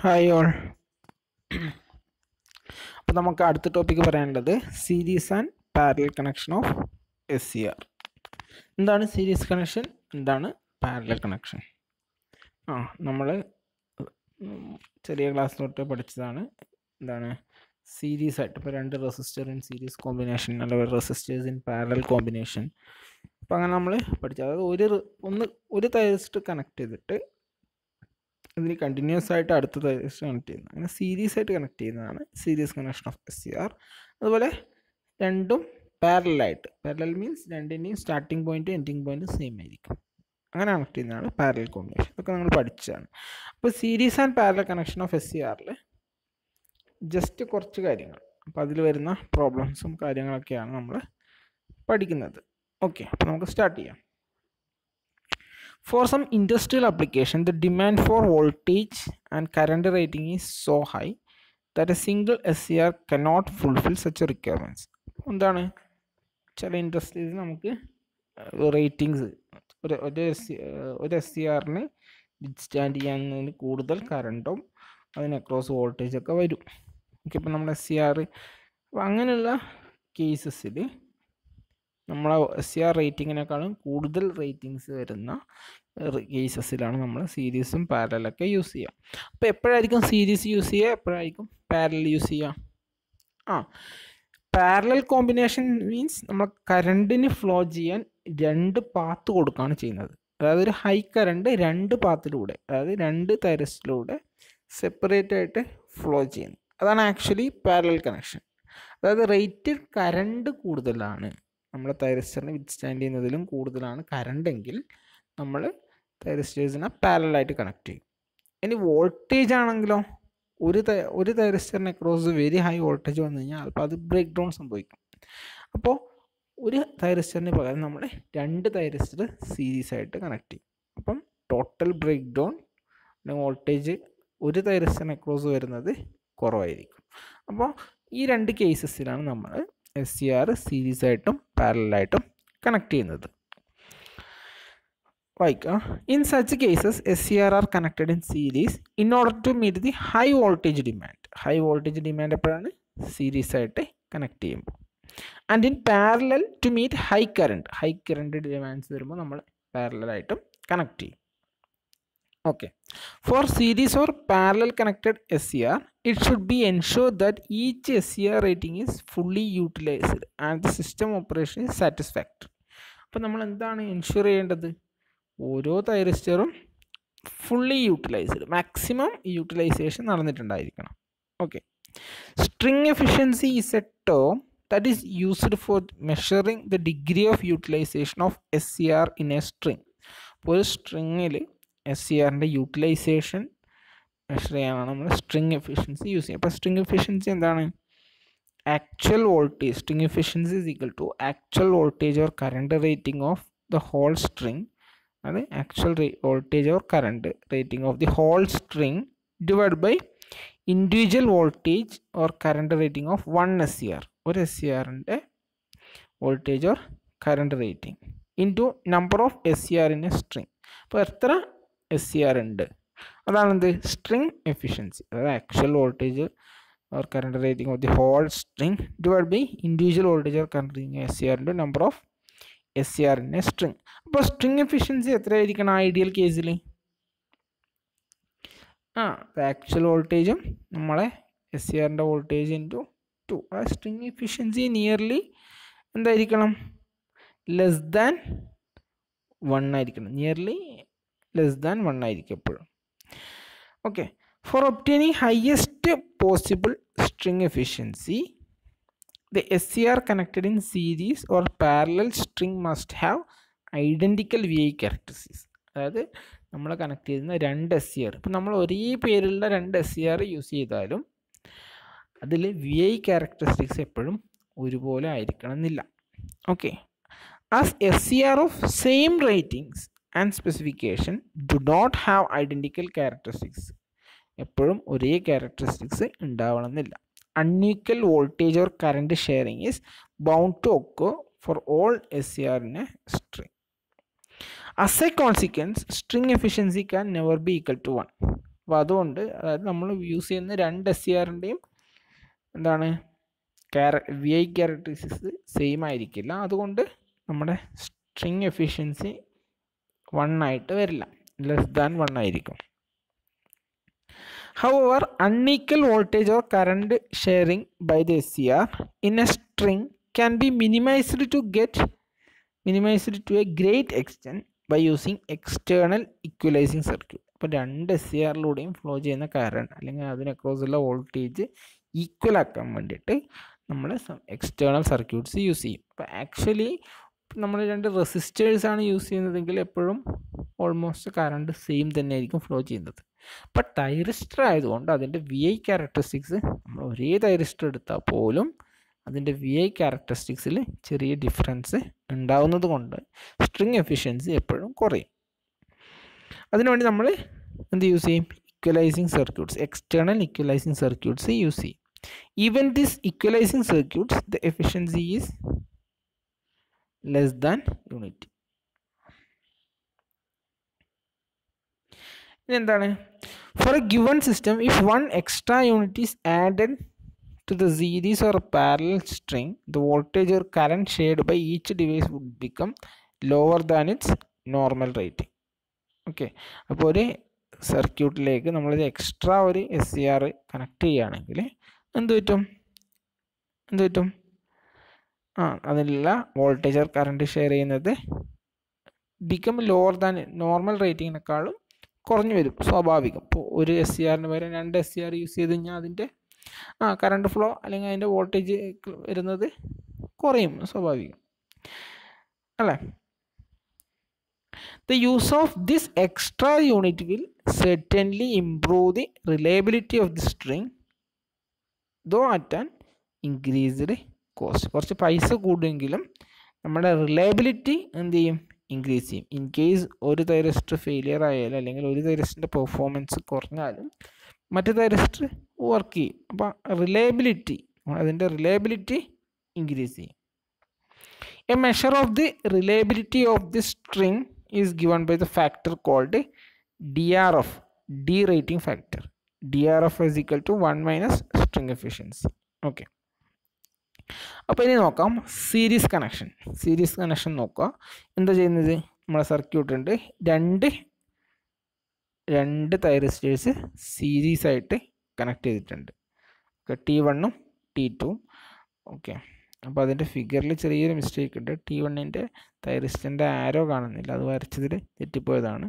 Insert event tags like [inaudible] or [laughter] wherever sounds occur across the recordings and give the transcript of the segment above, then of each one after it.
Hi all അപ്പോൾ നമുക്ക് അടുത്ത ടോപ്പിക്ക് പറയാനുള്ളത് series and parallel connection of S C R എന്താണ് സീരീസ് കണക്ഷൻ എന്താണ് പാരലൽ കണക്ഷൻ ആ നമ്മൾ ചെറിയ ക്ലാസ് തൊട്ട് പഠിച്ചതാണ്. എന്താണ്? സീരീസ് ആയിട്ട് ഇപ്പോൾ രണ്ട് റെസിസ്റ്റർ ഇൻ സീരീസ് കോമ്പിനേഷൻ അല്ലെങ്കിൽ റെസിസ്റ്റേഴ്സ് ഇൻ പാരലൽ കോമ്പിനേഷൻ അപ്പോൾ അങ്ങനെ നമ്മൾ പഠിച്ചത് അതായത് ഒരു ഒന്ന് ഒരു തൈറിസ്റ്റ് കണക്ട് ചെയ്തിട്ട് ഇതിന് കണ്ടിന്യൂസ് ആയിട്ട് അടുത്ത കണക്ട് ചെയ്യുന്നത്. അങ്ങനെ സീരീസ് ആയിട്ട് കണക്ട് ചെയ്യുന്നതാണ് series connection of S C R അതുപോലെ രണ്ടും പാരലായിട്ട് പാരലൽ മീൻസ് രണ്ടിന്റെയും starting point ending point same ആയിരിക്കും. അങ്ങനെ കണക്ട് ചെയ്യുന്നതാണ് പാരലൽ കോമ്പിനേഷൻ ഇതൊക്കെ നമ്മൾ പഠിച്ചതാണ്. അപ്പോൾ series and parallel connection of S C ആറിൽ ജസ്റ്റ് കുറച്ച് കാര്യങ്ങൾ. അപ്പോൾ അതിൽ വരുന്ന പ്രോബ്ലംസും കാര്യങ്ങളൊക്കെയാണ് നമ്മൾ പഠിക്കുന്നത്. ഓക്കെ അപ്പോൾ നമുക്ക് സ്റ്റാർട്ട് ചെയ്യാം. For some industrial application, the demand for voltage and current rating is so high that a single SCR cannot fulfill such requirements. എന്താണ് ചില ഇൻഡസ്ട്രീസ് നമുക്ക് റേറ്റിങ്സ് ഒരു ഒരു ഒരു എസ് സി ആറിന് സ്റ്റാൻഡ് ചെയ്യാവുന്നതിന് കൂടുതൽ കറണ്ടും അതിന് അക്രോസ് വോൾട്ടേജ് ഒക്കെ വരും ഓക്കെ ഇപ്പം നമ്മുടെ എസ് സി ആർ അപ്പോൾ അങ്ങനെയുള്ള കേസസിൽ നമ്മളെ എസ് സി ആർ റേറ്റിങ്ങിനേക്കാളും കൂടുതൽ റേറ്റിങ്സ് വരുന്ന കേസസിലാണ് നമ്മൾ സീരീസും പാരലൊക്കെ യൂസ് ചെയ്യുക അപ്പോൾ എപ്പോഴായിരിക്കും സീരീസ് യൂസ് ചെയ്യുക എപ്പോഴായിരിക്കും പാരലൽ യൂസ് ചെയ്യുക ആ പാരലൽ കോമ്പിനേഷൻ മീൻസ് നമ്മൾ കറണ്ടിന് ഫ്ലോ ചെയ്യാൻ രണ്ട് പാത്ത് കൊടുക്കുകയാണ് ചെയ്യുന്നത്. അതായത് ഒരു ഹൈ കറണ്ട് രണ്ട് പാത്തിലൂടെ അതായത് രണ്ട് തരസിലൂടെ സെപ്പറേറ്റ് ആയിട്ട് ഫ്ലോ ചെയ്യുന്നു അതാണ് ആക്ച്വലി പാരലൽ കണക്ഷൻ അതായത് റേറ്റ് കറണ്ട് കൂടുതലാണ്. നമ്മളെ തൈറസ്റ്ററിനെ വിത്ത്സ്റ്റാൻഡ് ചെയ്യുന്നതിലും കൂടുതലാണ് കറണ്ട് എങ്കിൽ നമ്മൾ തൈറസ്റ്റേഴ്സിനെ പാരലായിട്ട് കണക്ട് ചെയ്യും. ഇനി വോൾട്ടേജ് ആണെങ്കിലോ ഒരു ഒരു തൈറസ്റ്ററിനെ ക്രോസ് വെരി ഹൈ വോൾട്ടേജ് വന്നു കഴിഞ്ഞാൽ അപ്പോൾ അത് ബ്രേക്ക് ഡൗൺ സംഭവിക്കും. അപ്പോൾ ഒരു തൈറസ്റ്ററിന് പകരം നമ്മൾ രണ്ട് തൈറസ്റ്റർ സീരീസ് ആയിട്ട് കണക്ട് ചെയ്യും. അപ്പം ടോട്ടൽ ബ്രേക്ക് ഡൗൺ വോൾട്ടേജ് ഒരു തൈറസ്റ്ററിനെ ക്രോസ് വരുന്നത് കുറവായിരിക്കും. അപ്പോൾ ഈ രണ്ട് കേസസിലാണ് നമ്മൾ എസ് സി ആർ സീരീസ് ആയിട്ടും പാരലായിട്ടും കണക്ട് ചെയ്യുന്നത്. വായിക്കാം in such cases S C R are connected in series in order to meet the high voltage demand high voltage demand എപ്പോഴാണ്? സീരീസ് ആയിട്ട് കണക്ട് ചെയ്യുമ്പോൾ. And in parallel to meet high current high current demands വരുമ്പോൾ നമ്മൾ പാരലായിട്ടും connect ചെയ്യും. Series or parallel connected S C R it should be ensure that each S C R rating is fully utilized and the system operation is satisfactory അപ്പോൾ നമ്മൾ എന്താണ് ensure ചെയ്യേണ്ടത്? ഓരോ തൈറിസ്റ്ററും fully utilised maximum utilisation നടന്നിട്ടുണ്ടായിരിക്കണം. Okay string efficiency is a term is used for measuring the degree of utilization of S C R in a string അപ്പോൾ ഒരു സ്ട്രിങ്ങിൽ S C ആറിന്റെ യൂട്ടിലൈസേഷൻ മെഷർ ചെയ്യാനാണ് നമ്മൾ സ്ട്രിങ് എഫിഷ്യൻസി യൂസ് ചെയ്യുക അപ്പോൾ string efficiency എന്താണ്? Actual voltage string efficiency is equal to actual voltage or current rating of the whole string അത് actual voltage or current rating of the whole string divide by individual voltage or current rating of one S C R ഒരു S C ആറിന്റെ voltage or current rating into number of S C R in a string അപ്പോൾ എത്ര S C R ഉണ്ട്. അതാണെന്ത്? String efficiency അതായത് actual voltage or current rating of the whole string divide by individual voltage or current rating S C ആറിന്റെ number of S C ആറിന്റെ string അപ്പോൾ string efficiency എത്രയായിരിക്കണം ideal കേസിൽ ആ actual വോൾട്ടേജും നമ്മളെ എസ് സി ആറിന്റെ വോൾട്ടേജ് ഇന്റു ടു ആ സ്ട്രിങ് എഫിഷ്യൻസി നിയർലി എന്തായിരിക്കണം? ലെസ് ദാൻ വൺ ആയിരിക്കണം. നിയർലി ലെസ് ദാൻ വൺ ആയിരിക്കും എപ്പോഴും okay for obtaining highest possible string efficiency the S C R connected in series or parallel string must have identical V I characteristics അതായത് നമ്മൾ connect ചെയ്യുന്ന രണ്ട് S C R ഇപ്പം നമ്മൾ ഒരേ പേരുള്ള രണ്ട് എസ് സി ആർ യൂസ് ചെയ്താലും അതിൽ വി ഐ ക്യാരക്ടറിസ്റ്റിക്സ് എപ്പോഴും ഒരുപോലെ ആയിരിക്കണം എന്നില്ല okay as S C R of same ratings and specification do not have identical characteristics എപ്പോഴും ഒരേ ക്യാരക്ടറിസ്റ്റിക്സ് ഉണ്ടാവണമെന്നില്ല unequal voltage or current sharing is bound to occur for all SCR in a string. As a consequence, string efficiency can never be equal to 1. അപ്പോൾ അതുകൊണ്ട് അതായത് നമ്മൾ use ചെയ്യുന്ന രണ്ട് S C ആറിന്റെയും എന്താണ് ക്യാര വി ഐ ക്യാരക്ടറിസ്റ്റിക്സ് സെയിം ആയിരിക്കില്ല അതുകൊണ്ട് നമ്മുടെ സ്ട്രിങ് എഫിഷ്യൻസി വൺ ആയിട്ട് വരില്ല. ലെസ് ദാൻ വൺ ആയിരിക്കും. However unequal voltage or current sharing by the S C R in a string can be minimized to get minimized to a great extent by using external equalizing circuit അപ്പോൾ രണ്ട് S C ആറിലൂടെയും flow ചെയ്യുന്ന current അല്ലെങ്കിൽ അതിനക്രോസുള്ള voltage equal ആക്കാൻ വേണ്ടിയിട്ട് നമ്മൾ external circuits use ചെയ്യും. അപ്പോൾ ആക്ച്വലി നമ്മൾ രണ്ട് റെസിസ്റ്റേഴ്സ് ആണ് യൂസ് ചെയ്യുന്നതെങ്കിൽ എപ്പോഴും ഓൾമോസ്റ്റ് കറണ്ട് സെയിം തന്നെ ആയിരിക്കും ഫ്ലോ ചെയ്യുന്നത്. അപ്പം തൈറിസ്റ്റർ ആയതുകൊണ്ട് അതിന്റെ വി ഐ ക്യാരക്ടറിസ്റ്റിക്സ് നമ്മൾ ഒരേ തൈറിസ്റ്റർ എടുത്താൽ പോലും അതിന്റെ വി ഐ ക്യാരക്ടറിസ്റ്റിക്സിൽ ചെറിയ ഡിഫറൻസ് ഉണ്ടാവുന്നത് കൊണ്ട് സ്ട്രിങ് എഫിഷ്യൻസി എപ്പോഴും കുറയും. അതിനുവേണ്ടി നമ്മൾ എന്ത് യൂസ് ചെയ്യും? Equalizing circuits external equalizing circuits use ചെയ്യും. Even this equalizing circuits the efficiency is less than unit ഇനി എന്താണ്? For a given system if one extra unit is added to the series or parallel string, the voltage or current shared by each device would become lower than its normal rating. Okay അപ്പോൾ ഒരു സർക്യൂട്ടിലേക്ക് നമ്മളൊരു extra ഒരു S C R connect ചെയ്യുകയാണെങ്കിൽ എന്ത് പറ്റും? ആ അതിലുള്ള വോൾട്ടേജ് ഓർ കറണ്ട് ഷെയർ ചെയ്യുന്നത് ബിക്കം ലോവർ ദാൻ നോർമൽ റേറ്റിങ്ങിനേക്കാളും കുറഞ്ഞു വരും സ്വാഭാവികം. ഇപ്പോൾ ഒരു എസ് സി ആറിന് പകരം രണ്ട് എസ് സി ആർ യൂസ് ചെയ്ത് കഴിഞ്ഞാൽ അതിന്റെ ആ കറണ്ട് ഫ്ലോ അല്ലെങ്കിൽ അതിന്റെ വോൾട്ടേജ് വരുന്നത് കുറയും സ്വാഭാവികം. അല്ലേ? The use of this extra unit will certainly improve the reliability of the string though at an increased cost കുറച്ച് പൈസ കൂടുമെങ്കിലും നമ്മുടെ റിലയബിലിറ്റി എന്ത് ചെയ്യും? ഇൻക്രീസ് ചെയ്യും. ഇൻ കേസ് ഒരു തൈറസ്റ്റ് ഫെയിലിയർ ആയാലും അല്ലെങ്കിൽ ഒരു തൈറസ്റ്റിന്റെ പെർഫോമൻസ് കുറഞ്ഞാലും മറ്റു തൈറസ്റ്റ് വർക്ക് ചെയ്യും. അപ്പോൾ റിലയബിലിറ്റി അതിന്റെ റിലയബിലിറ്റി ഇൻക്രീസ് ചെയ്യും. A measure of the reliability of the string is given by the factor called D R F derating factor D R F is equal to one minus string efficiency okay അപ്പോൾ ഇനി നോക്കാം. Series connection series connection നോക്കുക. എന്താ ചെയ്യുന്നത്? നമ്മളെ circuit ഉണ്ട്. രണ്ട് രണ്ട് തൈറിസ്റ്റേഴ്സ് സീരീസ് ആയിട്ട് കണക്ട് ചെയ്തിട്ടുണ്ട്. ഓക്കെ ടി വണ്ണും ടി ടുവും ഓക്കെ അപ്പോൾ അതിന്റെ ഫിഗറിൽ ചെറിയൊരു മിസ്റ്റേക്ക് ഉണ്ട്. ടി വണ്ണിന്റെ തൈറിസ്റ്റിന്റെ ആരോ കാണുന്നില്ല. അത് വരച്ചതിൽ തെറ്റിപ്പോയതാണ്.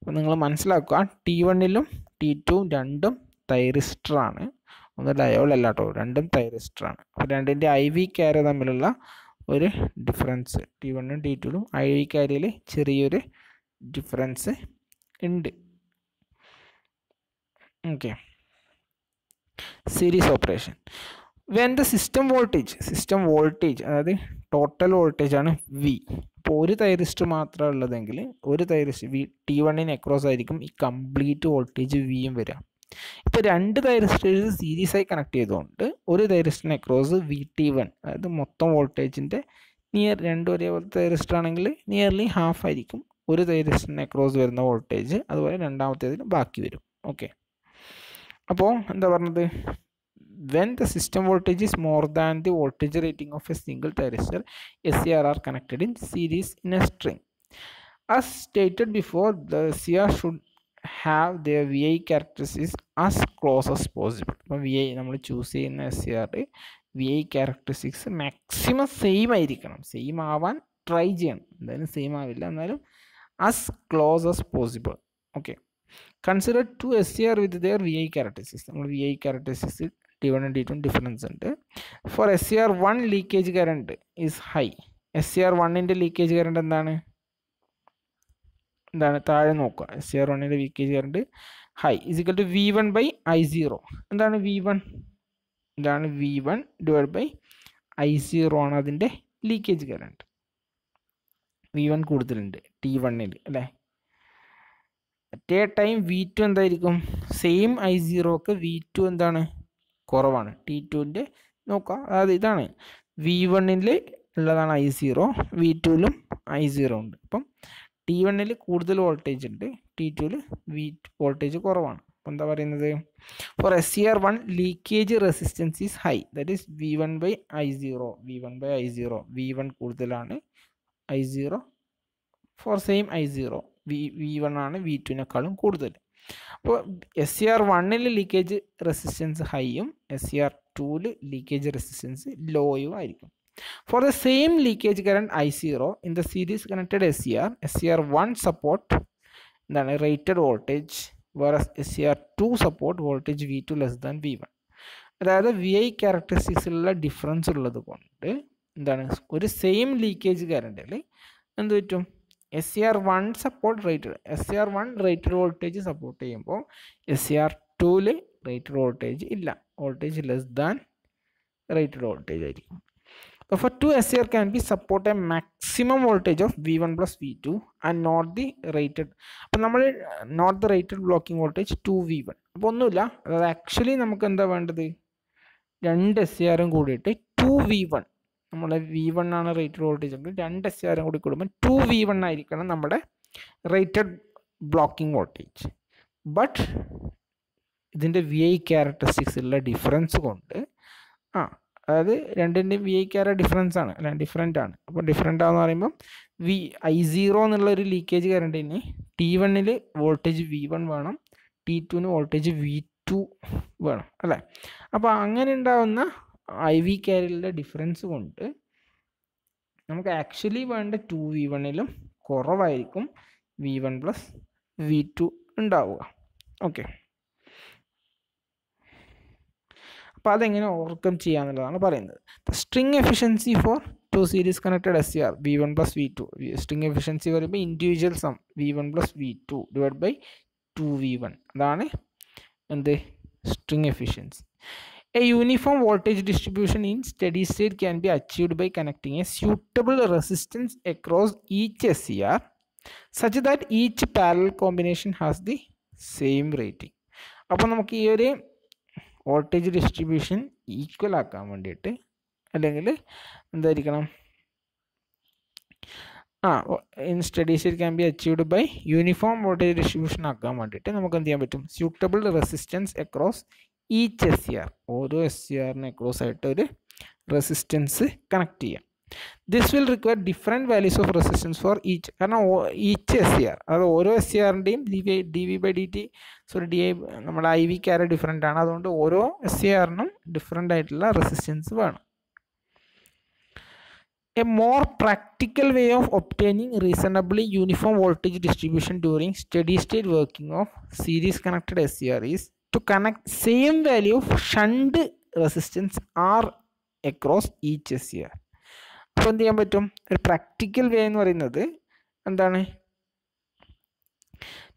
അപ്പോൾ നിങ്ങൾ മനസ്സിലാക്കുക ടി വണ്ണിലും ടി ടുവും രണ്ടും തൈറിസ്റ്ററാണ് ഒന്ന് ഡയോളല്ല കേട്ടോ രണ്ടും തൈറിസ്റ്ററാണ് അപ്പോൾ രണ്ടിന്റെ ഐ വി ക്യാരി തമ്മിലുള്ള ഒരു ഡിഫറൻസ് ടി വണ്ണും ടി ടുവിലും ഐ വി ക്യാരിയിൽ ചെറിയൊരു ഡിഫറൻസ് ഉണ്ട് okay series operation when the system voltage system voltage അതായത് ടോട്ടൽ വോൾട്ടേജ് ആണ് വി അപ്പോൾ ഒരു തൈറിസ്റ്റ് മാത്രമേ ഉള്ളതെങ്കിൽ ഒരു തൈറിസ്റ്റ് വി ടി വണ്ണിന് അക്രോസ് ആയിരിക്കും ഈ കംപ്ലീറ്റ് വോൾട്ടേജ് വിയും വരിക ഇപ്പോൾ രണ്ട് തൈറസ്റ്റേഴ്സ് സീരീസായി കണക്ട് ചെയ്തുകൊണ്ട് ഒരു തൈറിസ്റ്റിന് അക്രോസ് വി ടി വൺ അതായത് മൊത്തം വോൾട്ടേജിന്റെ നിയർ രണ്ടും ഒരേപോലത്തെ തൈറസ്റ്റർ ആണെങ്കിൽ നിയർലി ഹാഫ് ആയിരിക്കും ഒരു തൈറിസ്റ്റിന് അക്രോസ് വരുന്ന വോൾട്ടേജ് അതുപോലെ രണ്ടാമത്തേതിന് ബാക്കി വരും. ഓക്കെ അപ്പോൾ എന്താ പറഞ്ഞത്? When the system voltage is more than the voltage rating of a single thyristor S C R are connected in series in a string as stated before the CR should have V I characteristics as close as possible അപ്പോൾ V I നമ്മൾ choose ചെയ്യുന്ന S C R V I characteristics maximum same ആയിരിക്കണം. Same ആവാൻ try ചെയ്യണം. എന്തായാലും same ആവില്ല. എന്നാലും as close as possible okay consider two S C R with their V I characteristics നമ്മൾ V I characteristics T one T difference ഉണ്ട്. For S C R one leakage current is high S C R വണ്ണിന്റെ leakage current എന്താണ്? എന്താണ് താഴെ നോക്കുക. S C R വണ്ണിന്റെ leakage current high is equal to V one by I zero എന്താണ് V one ഇതാണ് V one divide by I zero ആണ് അതിന്റെ ലീക്കേജ് കറണ്ട് വി വൺ കൂടുതലുണ്ട്. ടി വണ്ണിൽ അല്ലേ? At a time V two എന്തായിരിക്കും same I സീറോക്ക് V two എന്താണ്? കുറവാണ്. ടി ടുവിന്റെ നോക്കുക. അതായത് ഇതാണ്. വി വണ്ണിൽ ഉള്ളതാണ് ഐ സീറോ വി ടുവിലും ഐ സീറോ ഉണ്ട്. അപ്പം ടി വണ്ണിൽ കൂടുതൽ വോൾട്ടേജ് ഉണ്ട്. ടി ടുവിൽ വി വോൾട്ടേജ് കുറവാണ്. അപ്പോൾ എന്താ പറയുന്നത്? For S C R one leakage resistance is high that is V one by I zero V one by I zero V one കൂടുതലാണ്. I zero for same I zero V V one ആണ് V ടുവിനേക്കാളും കൂടുതൽ. അപ്പോൾ S C R വണ്ണിൽ leakage resistance ഹൈയും S C R ടൂവിൽ leakage resistance ലോയും ആയിരിക്കും. Current I zero in the series connected S C R S C R one support എന്താണ് റേറ്റഡ് വോൾട്ടേജ് വേറെ S C R two support voltage V two less than V one അതായത് V I ക്യാരക്ടറിസ്റ്റിക്സിലുള്ള difference ഉള്ളത് കൊണ്ട് എന്താണ് ഒരു same leakage കറണ്ടിൽ എന്ത് പറ്റും? S C R one support rated S C R one rated voltage support ചെയ്യുമ്പോൾ എസ് സി ആർ ടുവിൽ റേറ്റഡ് വോൾട്ടേജ് ഇല്ല. Voltage less than rated voltage ആയിരിക്കും. R can be support a maximum voltage of V one plus V two and not the rated അപ്പോൾ നമ്മൾ not the rated blocking voltage two V one അപ്പോൾ ഒന്നുമില്ല അതായത് actually നമുക്ക് എന്താ വേണ്ടത്? രണ്ട് എസ് സി ആറും കൂടിയിട്ട് ടു വി വൺ നമ്മളെ വി വൺ ആണ് റേറ്റഡ് വോൾട്ടേജ് എങ്കിൽ രണ്ട് എസ് സി ആറും കൂടി കൂടുമ്പോൾ ടു വി വൺ ആയിരിക്കണം നമ്മുടെ റേറ്റഡ് ബ്ലോക്കിംഗ് വോൾട്ടേജ് ബട്ട് ഇതിന്റെ വി ഐ ക്യാരക്ടറിസ്റ്റിക്സിലുള്ള ഡിഫറൻസ് കൊണ്ട് ആ അതായത് രണ്ടിന്റെയും വി ഐക്ക് ഡിഫറൻസ് ആണ് അല്ല? ഡിഫറെന്റ് ആണ്. അപ്പോൾ ഡിഫറെന്റ് ആണെന്ന് പറയുമ്പോൾ വി ഐ സീറോ എന്നുള്ള ഒരു ലീക്കേജ് കറണ്ടിന് ടി വണ്ണിൽ വോൾട്ടേജ് വി വൺ വേണം ടി ടുവിന് വോൾട്ടേജ് വി ടു വേണം അല്ലേ? അപ്പോൾ അങ്ങനെ ഉണ്ടാകുന്ന ഐ വി ക്യാരിലെ ഡിഫറൻസ് കൊണ്ട് നമുക്ക് ആക്ച്വലി വേണ്ട ടു വി വണ്ണിലും കുറവായിരിക്കും V one plus V two ഉണ്ടാവുക. ഓക്കെ അപ്പോൾ അതെങ്ങനെ ഓവർകം ചെയ്യുക എന്നുള്ളതാണ് പറയുന്നത് string efficiency for two series connected S C R V one plus V two string efficiency പറയുമ്പോൾ individual sum V one plus V two divide by two V one അതാണ് എന്ത്? String efficiency a uniform voltage distribution in steady state can be achieved by connecting a suitable resistance across each S C R such that each parallel combination has the same rating അപ്പോൾ നമുക്ക് ഈ ഒരു voltage distribution equal ആക്കാൻ വേണ്ടിയിട്ട് അല്ലെങ്കിൽ എന്തായിരിക്കണം? ആ in steady it can be achieved by uniform voltage distribution ആക്കാൻ വേണ്ടിയിട്ട് നമുക്ക് എന്ത് ചെയ്യാൻ പറ്റും? Suitable resistance across each S C R ഓരോ എസ് സി ആറിന് അക്രോസ് ആയിട്ട് ഒരു റെസിസ്റ്റൻസ് കണക്ട് ചെയ്യാം. This will require different values of resistance for each കാരണം ഈച്ച് എസ് സി ആർ അത് ഓരോ S C ആറിന്റെയും D V D V by D T sorry D I നമ്മുടെ I V ക്യാര different ആണ്. അതുകൊണ്ട് ഓരോ എസ് സി ആറിനും different ആയിട്ടുള്ള resistance വേണം. A more practical way of obtaining reasonably uniform voltage distribution during steady state working of series connected S C R is to connect same value of shunt resistance R across each S C R അപ്പോൾ എന്ത് ചെയ്യാൻ പറ്റും? ഒരു practical വേ എന്ന് പറയുന്നത് എന്താണ്?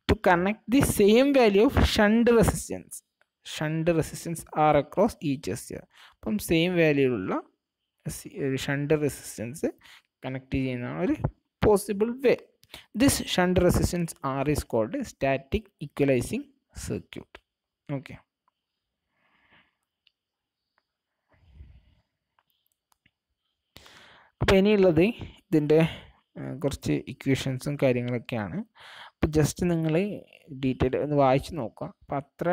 To connect the same value of shunt resistance shunt resistance R across each S C R അപ്പം same വാല്യൂലുള്ള ഷണ്ട് റെസിസ്റ്റൻസ് കണക്ട് ചെയ്യുന്നതാണ് ഒരു possible way this shunt resistance R is called static equalising circuit okay അപ്പോൾ ഇനിയുള്ളത് ഇതിന്റെ കുറച്ച് ഇക്വേഷൻസും കാര്യങ്ങളൊക്കെയാണ്. അപ്പോൾ ജസ്റ്റ് നിങ്ങൾ ഡീറ്റെയിൽ ഒന്ന് വായിച്ച് നോക്കുക. അപ്പോൾ അത്ര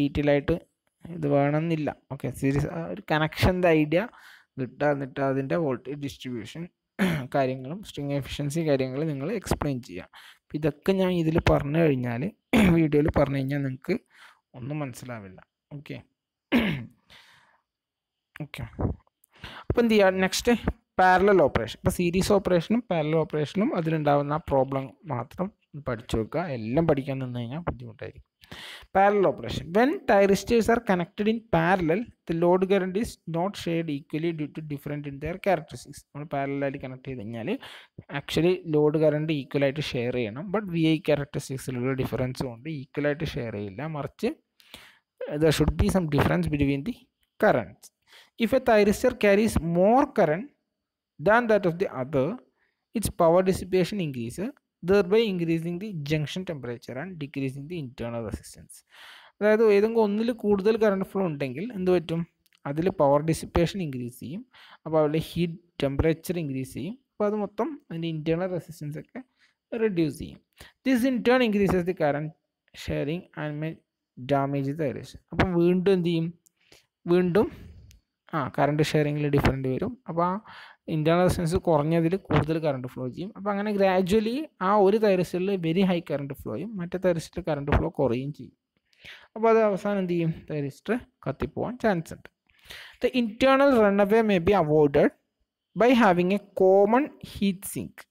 ഡീറ്റെയിൽ ആയിട്ട് ഇത് വേണമെന്നില്ല. ഓക്കെ സീരീസ് ഒരു കണക്ഷന്റെ ഐഡിയ കിട്ടുക എന്നിട്ട് അതിന്റെ വോൾട്ടേജ് ഡിസ്ട്രിബ്യൂഷൻ [clears throat] കാര്യങ്ങളും സ്ട്രിങ് എഫിഷ്യൻസി കാര്യങ്ങൾ നിങ്ങൾ എക്സ്പ്ലെയിൻ ചെയ്യുക. അപ്പോൾ ഇതൊക്കെ ഞാൻ ഇതിൽ പറഞ്ഞു കഴിഞ്ഞാൽ [clears throat] വീഡിയോയിൽ പറഞ്ഞു കഴിഞ്ഞാൽ നിങ്ങൾക്ക് ഒന്നും മനസ്സിലാവില്ല. ഓക്കെ ഓക്കെ അപ്പോൾ എന്ത് ചെയ്യുക? നെക്സ്റ്റ് പാരലൽ ഓപ്പറേഷൻ ഇപ്പോൾ സീരീസ് ഓപ്പറേഷനും പാരലൽ ഓപ്പറേഷനും അതിലുണ്ടാകുന്ന പ്രോബ്ലം മാത്രം പഠിച്ചു വെക്കുക. എല്ലാം പഠിക്കാൻ നിന്ന് കഴിഞ്ഞാൽ ബുദ്ധിമുട്ടായിരിക്കും. Parallel operation when thyristors are connected in parallel the load current is not shared equally due to different in their characteristics നമ്മൾ പാരലായിട്ട് കണക്ട് ചെയ്ത് കഴിഞ്ഞാൽ ആക്ച്വലി ലോഡ് കറണ്ട് ഈക്വലായിട്ട് ഷെയർ ചെയ്യണം. ബട്ട് വി ഐ ക്യാരക്ടറിസ്റ്റിക്സിലുള്ള ഡിഫറൻസ് കൊണ്ട് ഈക്വലായിട്ട് ഷെയർ ചെയ്യില്ല. മറിച്ച് there should be some difference between the currents if a thyristor carries more current than that of the other, its power dissipation increases, thereby increasing the junction temperature and decreasing the internal resistance. അതായത് ഏതെങ്കിലും ഒന്നിൽ കൂടുതൽ current flow ഉണ്ടെങ്കിൽ എന്ത് പറ്റും? അതിൽ power dissipation increase ചെയ്യും. അപ്പോൾ അവിടെ ഹീറ്റ് ടെമ്പറേച്ചർ ഇൻക്രീസ് ചെയ്യും. അപ്പോൾ അത് മൊത്തം അതിന്റെ ഇന്റേർണൽ റെസിസ്റ്റൻസ് ഒക്കെ റെഡ്യൂസ് ചെയ്യും. This in turn increases the current sharing and may damage thyristor അപ്പം വീണ്ടും എന്ത് ചെയ്യും? വീണ്ടും ആ കറണ്ട് ഷെയറിങ്ങിൽ ഡിഫറന്റ് വരും. അപ്പോൾ ആ ഇന്റേർണൽ റെസിസ്റ്റൻസ് കുറഞ്ഞതിൽ കൂടുതൽ കറണ്ട് ഫ്ലോ ചെയ്യും. അപ്പോൾ അങ്ങനെ ഗ്രാജ്വലി ആ ഒരു തൈറിസ്റ്ററിൽ വെരി ഹൈ കറണ്ട് ഫ്ലോ ചെയ്യും മറ്റേ തൈറിസ്റ്ററിൽ കറണ്ട് ഫ്ലോ കുറയും ചെയ്യും. അപ്പോൾ അത് അവസാനം എന്ത് ചെയ്യും? തൈറിസ്റ്റർ കത്തിപ്പോവാൻ ചാൻസ് ഉണ്ട്. The internal run away may be avoided by having a common heat sink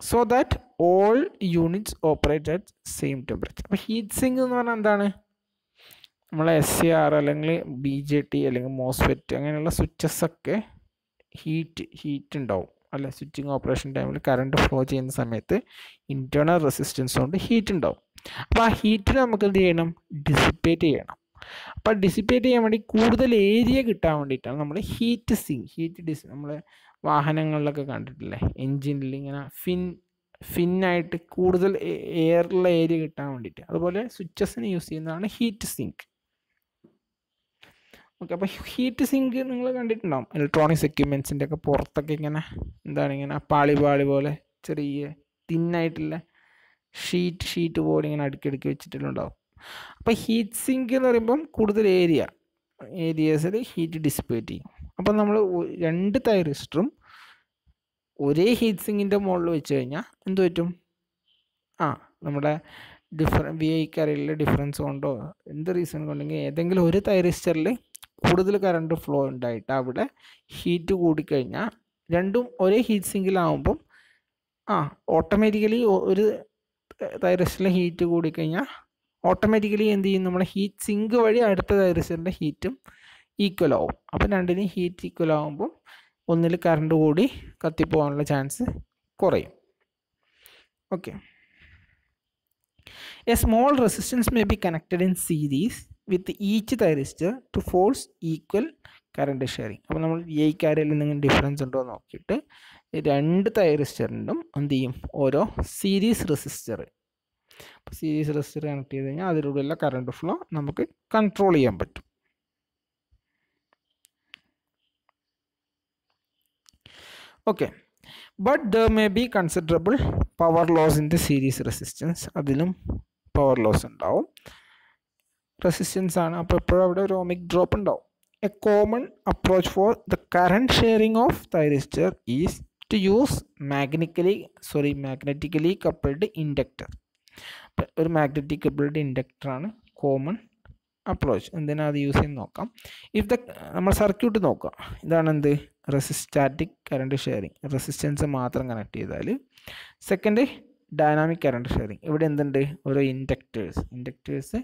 so that all units operate at same temperature അപ്പോൾ ഹീറ്റ് സിങ്ക് എന്ന് പറഞ്ഞാൽ എന്താണ്? നമ്മൾ എസ് സി ആർ അല്ലെങ്കിൽ ബി ജെ ടി അല്ലെങ്കിൽ MOSFET അങ്ങനെയുള്ള switches ഒക്കെ heat heat ഉണ്ടാവും അല്ല? സ്വിച്ചിങ് ഓപ്പറേഷൻ ടൈമിൽ കറണ്ട് ഫ്ലോ ചെയ്യുന്ന സമയത്ത് ഇന്റേർണൽ റെസിസ്റ്റൻസ് കൊണ്ട് ഹീറ്റ് ഉണ്ടാവും അപ്പോൾ ആ ഹീറ്റിനെ നമുക്ക് എന്ത് ചെയ്യണം? ഡിസിപ്പേറ്റ് ചെയ്യണം. അപ്പോൾ ഡിസിപ്പേറ്റ് ചെയ്യാൻ വേണ്ടി കൂടുതൽ ഏരിയ കിട്ടാൻ വേണ്ടിയിട്ടാണ് നമ്മൾ ഹീറ്റ് സിങ്ക് ഹീറ്റ് ഡിസ് നമ്മൾ വാഹനങ്ങളിലൊക്കെ കണ്ടിട്ടില്ലേ? എൻജിനിൽ ഇങ്ങനെ ഫിൻ ഫിന്നായിട്ട് കൂടുതൽ എയറുള്ള ഏരിയ കിട്ടാൻ വേണ്ടിയിട്ട്. അതുപോലെ സ്വിച്ചസിന് യൂസ് ചെയ്യുന്നതാണ് ഹീറ്റ് സിങ്ക് ഓക്കെ അപ്പോൾ ഹീറ്റ് സിങ്ക് നിങ്ങൾ കണ്ടിട്ടുണ്ടാവും? ഇലക്ട്രോണിക്സ് എക്യുപ്മെൻസിന്റെ ഒക്കെ പുറത്തൊക്കെ ഇങ്ങനെ എന്താണ് ഇങ്ങനെ പാളി പാളി പോലെ ചെറിയ തിന്നായിട്ടുള്ള ഷീറ്റ് ഷീറ്റ് പോലെ ഇങ്ങനെ അടുക്കി അടുക്കി വെച്ചിട്ടുണ്ടാവും. അപ്പോൾ ഹീറ്റ് സിങ്ക് എന്ന് പറയുമ്പം കൂടുതൽ ഏരിയ ഏരിയസിൽ ഹീറ്റ് ഡിസിപ്പേറ്റ് ചെയ്യും. അപ്പം നമ്മൾ രണ്ട് തൈറിസ്റ്ററും ഒരേ ഹീറ്റ് സിങ്കിന്റെ മുകളിൽ വെച്ച് കഴിഞ്ഞാൽ എന്ത് പറ്റും? ആ നമ്മുടെ ഡിഫറ വി ഐക്ക് ഡിഫറൻസ് കൊണ്ടോ എന്ത് റീസൺ കൊണ്ടെങ്കിൽ ഏതെങ്കിലും ഒരു തൈറിസ്റ്ററിൽ കൂടുതൽ കറണ്ട് ഫ്ലോ ഉണ്ടായിട്ട് അവിടെ ഹീറ്റ് കൂടിക്കഴിഞ്ഞാൽ രണ്ടും ഒരേ ഹീറ്റ് സിങ്കിലാവുമ്പം ആ ഓട്ടോമാറ്റിക്കലി ഒരു തൈറസിലെ ഹീറ്റ് കൂടിക്കഴിഞ്ഞാൽ ഓട്ടോമാറ്റിക്കലി എന്ത് ചെയ്യും? നമ്മുടെ ഹീറ്റ് സിങ്ക് വഴി അടുത്ത തൈറിസ്റ്ററിന്റെ ഹീറ്റും ഈക്വൽ ആവും. അപ്പം രണ്ടിനും ഹീറ്റ് ഈക്വൽ ആകുമ്പം ഒന്നിൽ കറണ്ട് കൂടി കത്തിപ്പോകാനുള്ള ചാൻസ് കുറയും. Okay a small resistance may be connected in series with each thyristor to force equal current sharing അപ്പോൾ നമ്മൾ കാരിൽ എന്തെങ്കിലും ഡിഫറൻസ് ഉണ്ടോ നോക്കിയിട്ട് രണ്ട് തൈറിസ്റ്ററിനും എന്ത് ചെയ്യും? ഓരോ സീരീസ് റെസിസ്റ്റർ അപ്പോൾ സീരീസ് റെസിസ്റ്റർ കണക്ട് ചെയ്ത് കഴിഞ്ഞാൽ അതിലൂടെയുള്ള കറണ്ട് ഫ്ലോ നമുക്ക് കൺട്രോൾ ചെയ്യാൻ പറ്റും. Okay but there may be considerable power loss in the series resistance അതിലും പവർ ലോസ് ഉണ്ടാവും. റെസിസ്റ്റൻസ് ആണ്. അപ്പോൾ എപ്പോഴും അവിടെ ഒരു ഓമിക് ഡ്രോപ്പ് ഉണ്ടാവും. A common approach for the current sharing of thyristor is to use magnetically sorry magnetically coupled inductor ഒരു magnetic coupled ഇൻഡക്ടറാണ് കോമൺ അപ്രോച്ച് എന്തിനാ അത് യൂസ് ചെയ്ത് നോക്കാം. ഇഫ് ദ നമ്മൾ സർക്യൂട്ട് നോക്കാം ഇതാണ് എന്ത്? റെസിസ്റ്റാറ്റിക് കറണ്ട് ഷെയറിങ് റെസിസ്റ്റൻസ് മാത്രം കണക്ട് ചെയ്താൽ സെക്കൻഡ് ഡൈനാമിക് കറണ്ട് ഷെയറിങ് ഇവിടെ എന്തുണ്ട്? ഓരോ ഇൻഡക്റ്റേഴ്സ് ഇൻഡക്ടേഴ്സ്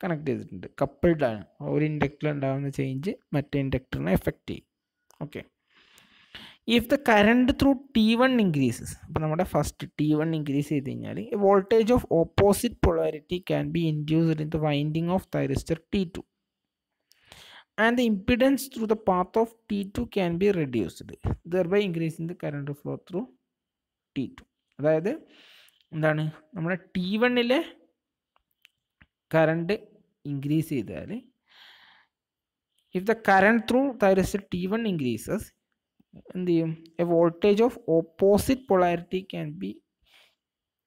കണക്ട് ചെയ്തിട്ടുണ്ട്. കപ്പിൾഡ് ആണ്. ഒരു ഇൻഡക്ടറിൽ ഉണ്ടാകുന്ന ചേഞ്ച് മറ്റേ ഇൻഡക്ടറിനെ എഫക്റ്റ് ചെയ്യും. Okay if the current through T one increases അപ്പോൾ നമ്മുടെ ഫസ്റ്റ് ടി വൺ ഇൻക്രീസ് ചെയ്ത് കഴിഞ്ഞാൽ voltage of opposite polarity can be induced in the winding of thyristor T two and the impedance through the path of T two can be reduced thereby increase in the current flow through T two അതായത് എന്താണ്? നമ്മുടെ T വണ്ണിലെ current increase ചെയ്താൽ if the current through thyristor T one increases എന്ത് ചെയ്യും a voltage of opposite polarity can be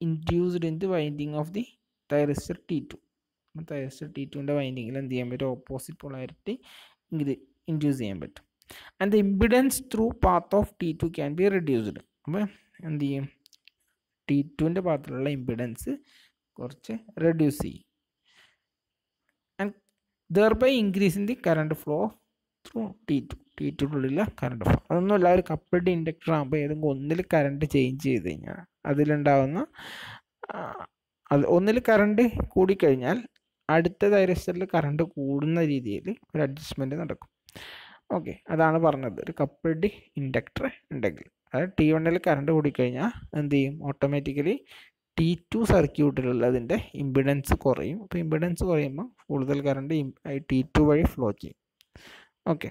induced in the winding of the thyristor T two thyristor T ടുവിന്റെ വൈൻഡിങ്ങിൽ എന്ത് ചെയ്യാൻ പറ്റും? ഓപ്പോസിറ്റ് പൊളാരിറ്റി ഇൻഡ്യൂസ് ചെയ്യാൻ പറ്റും. And the impedance through path of T two can be reduced അപ്പോൾ എന്ത് ചെയ്യും ടി ടുവിന്റെ പാത്രത്തിലുള്ള ഇമ്പിഡൻസ് കുറച്ച് റെഡ്യൂസ് ചെയ്യും. Thereby increase in the current flow through T two T ടുള്ളിലെ current flow അതൊന്നും അല്ല ഒരു കപ്പിൾഡ് ഇൻഡക്ടർ ആകുമ്പോൾ ഏതെങ്കിലും ഒന്നിൽ കറണ്ട് ചേഞ്ച് ചെയ്ത് കഴിഞ്ഞാൽ അതിലുണ്ടാകുന്ന അത് ഒന്നിൽ കറണ്ട് കൂടിക്കഴിഞ്ഞാൽ അടുത്ത ഡയറക്ഷനിൽ കറണ്ട് കൂടുന്ന രീതിയിൽ ഒരു അഡ്ജസ്റ്റ്മെന്റ് നടക്കും. ഓക്കെ അതാണ് പറഞ്ഞത്. ഒരു കപ്പിൾഡ് ഇൻഡക്ടർ ഉണ്ടെങ്കിൽ. അതായത് ടി വണ്ണിൽ കറണ്ട് കൂടിക്കഴിഞ്ഞാൽ എന്ത് ചെയ്യും? ഓട്ടോമാറ്റിക്കലി ടി ടു സർക്യൂട്ടിലുള്ള അതിന്റെ ഇമ്പിഡൻസ് കുറയും. അപ്പോൾ ഇമ്പിഡൻസ് കുറയുമ്പോൾ കൂടുതൽ കറണ്ട് ടി ടു വഴി ഫ്ലോ ചെയ്യും. ഓക്കെ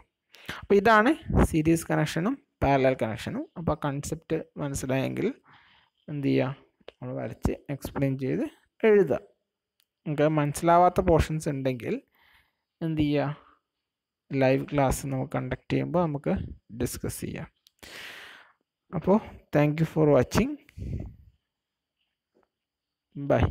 അപ്പോൾ ഇതാണ് സീരീസ് കണക്ഷനും പാരലൽ കണക്ഷനും അപ്പോൾ കൺസെപ്റ്റ് മനസ്സിലായെങ്കിൽ എന്ത് ചെയ്യുക നമ്മൾ വരച്ച് എക്സ്പ്ലെയിൻ ചെയ്ത് എഴുതുക നമുക്ക് മനസ്സിലാവാത്ത പോർഷൻസ് ഉണ്ടെങ്കിൽ എന്ത് ചെയ്യുക ലൈവ് ക്ലാസ് നമുക്ക് കണ്ടക്ട് ചെയ്യുമ്പോൾ നമുക്ക് ഡിസ്കസ് ചെയ്യാം. അപ്പോൾ thank you for watching bye